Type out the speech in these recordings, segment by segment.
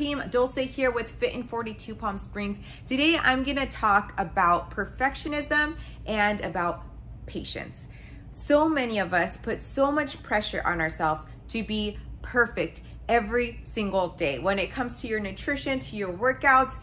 team Dulce here with Fit in 42 Palm Springs. Today I'm going to talk about perfectionism and about patience. So many of us put so much pressure on ourselves to be perfect every single day. When it comes to your nutrition, to your workouts,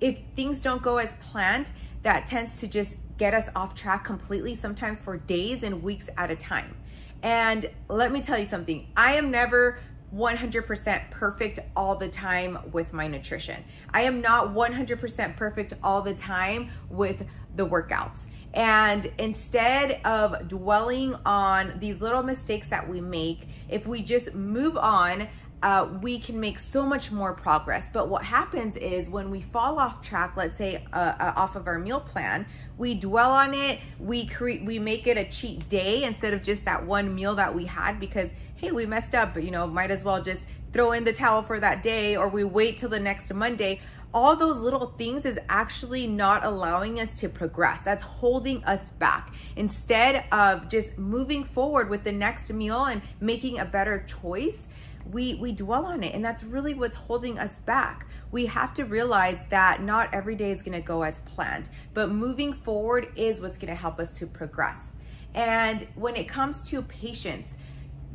if things don't go as planned, that tends to just get us off track completely, sometimes for days and weeks at a time. And let me tell you something, I am never 100% perfect all the time with my nutrition. I am not 100% perfect all the time with the workouts. And instead of dwelling on these little mistakes that we make, if we just move on, uh, we can make so much more progress. But what happens is when we fall off track, let's say uh, uh, off of our meal plan, we dwell on it, we create, we make it a cheat day instead of just that one meal that we had because hey, we messed up, you know, might as well just throw in the towel for that day or we wait till the next Monday. All those little things is actually not allowing us to progress. That's holding us back. Instead of just moving forward with the next meal and making a better choice, we, we dwell on it. And that's really what's holding us back. We have to realize that not every day is gonna go as planned, but moving forward is what's gonna help us to progress. And when it comes to patience,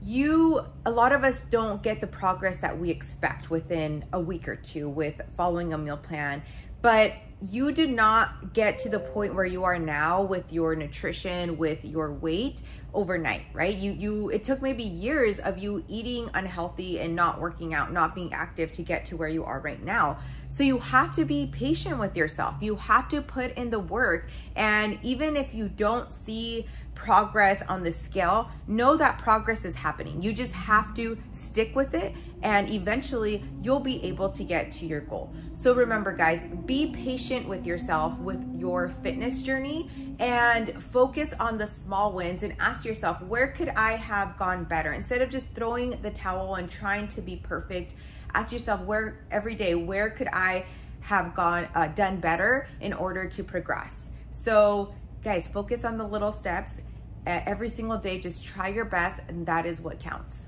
you a lot of us don't get the progress that we expect within a week or two with following a meal plan but you did not get to the point where you are now with your nutrition with your weight overnight right? You you it took maybe years of you eating unhealthy and not working out not being active to get to where you are right now. So you have to be patient with yourself. You have to put in the work. And even if you don't see progress on the scale, know that progress is happening. You just have to stick with it and eventually you'll be able to get to your goal. So remember guys, be patient with yourself with your fitness journey and focus on the small wins and ask yourself, where could I have gone better? Instead of just throwing the towel and trying to be perfect, ask yourself where every day, where could I have gone uh, done better in order to progress? So guys, focus on the little steps every single day. Just try your best, and that is what counts.